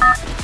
Ha ha ha!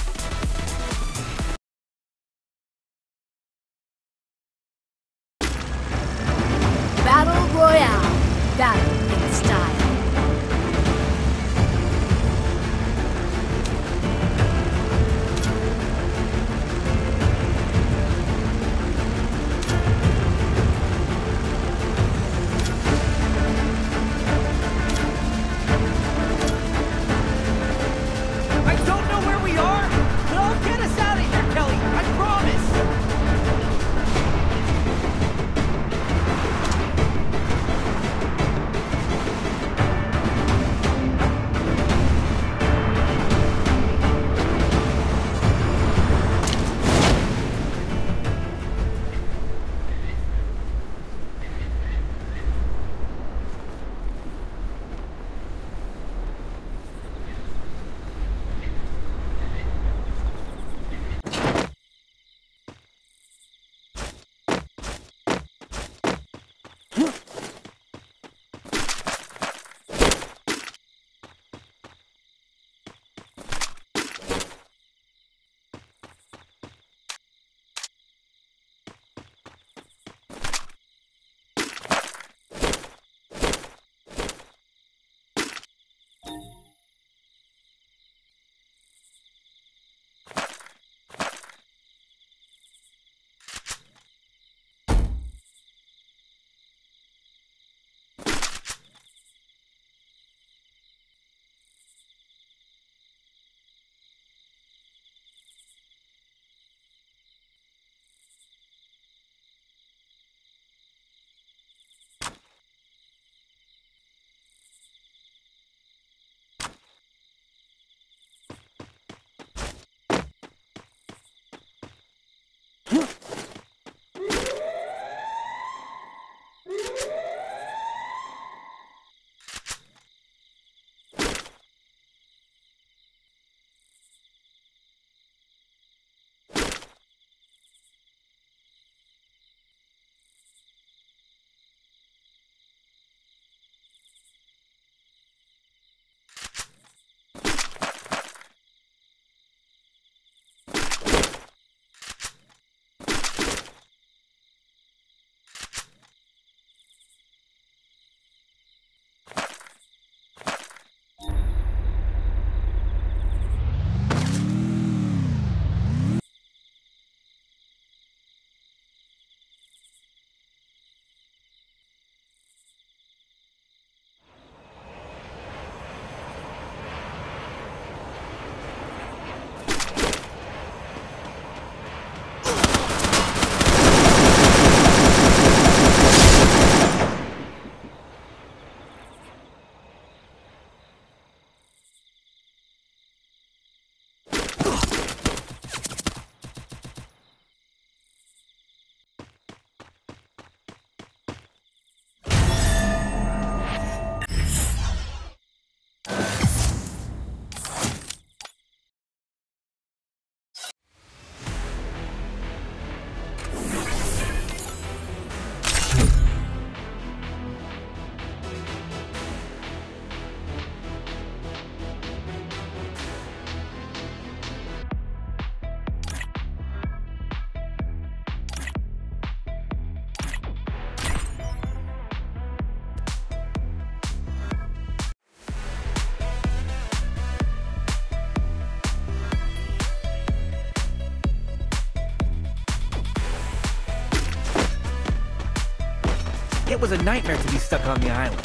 It was a nightmare to be stuck on the island.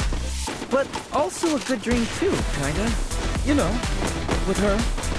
But also a good dream too, kinda. You know, with her.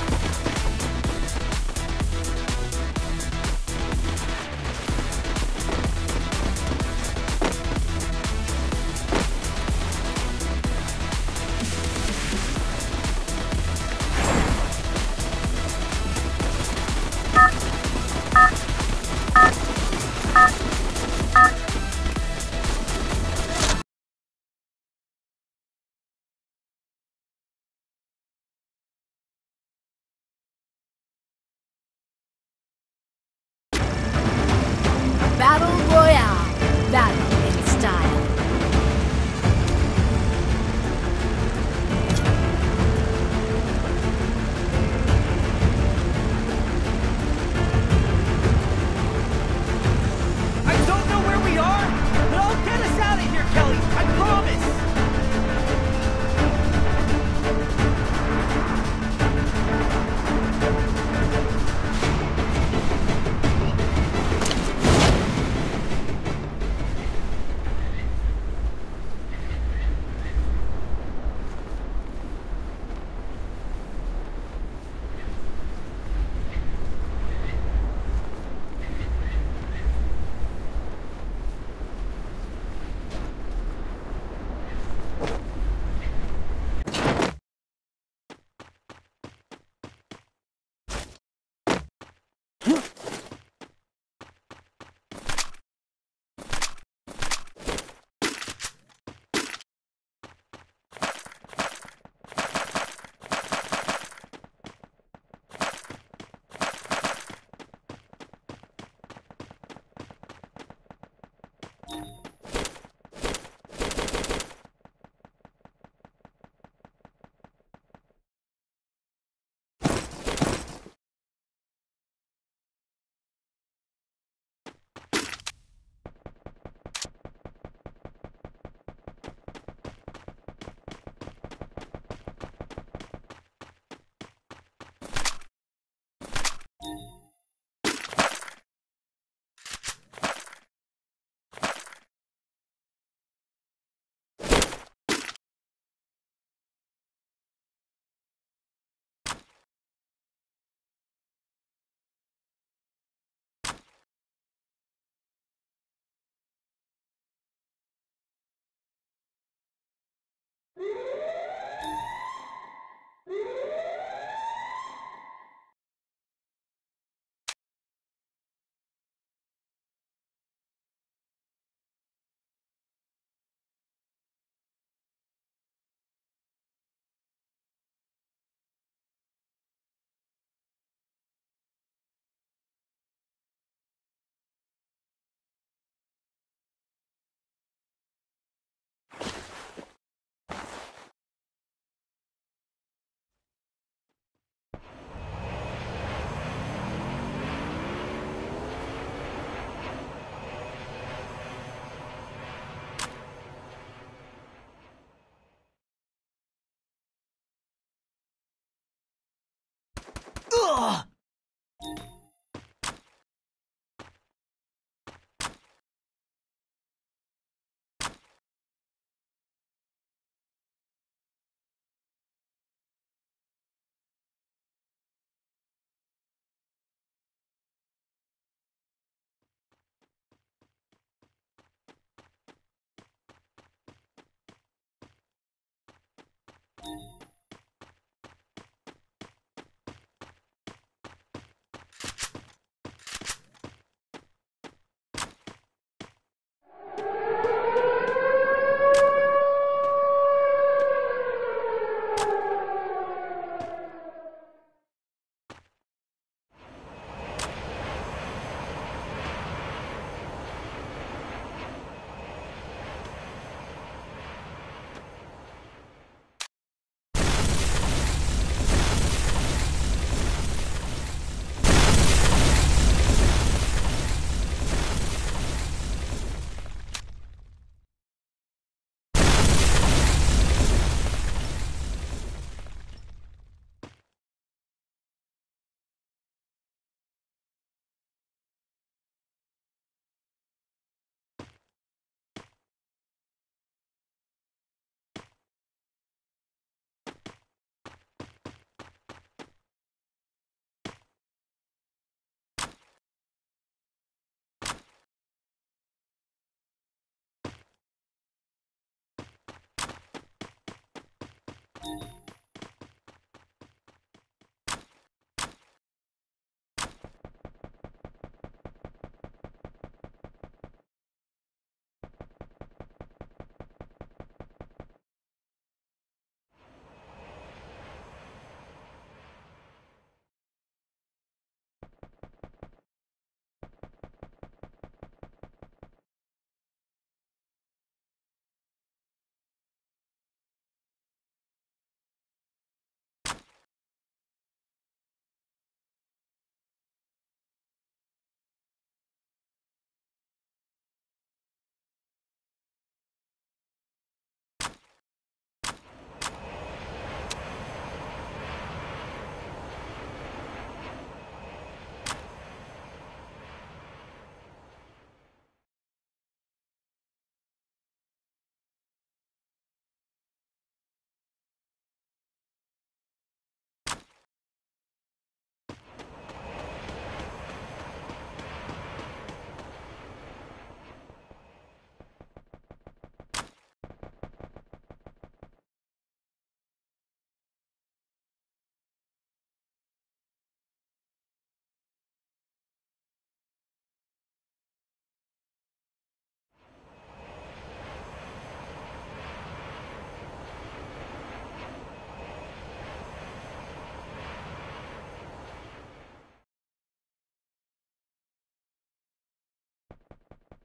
Oh. you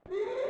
Yeah!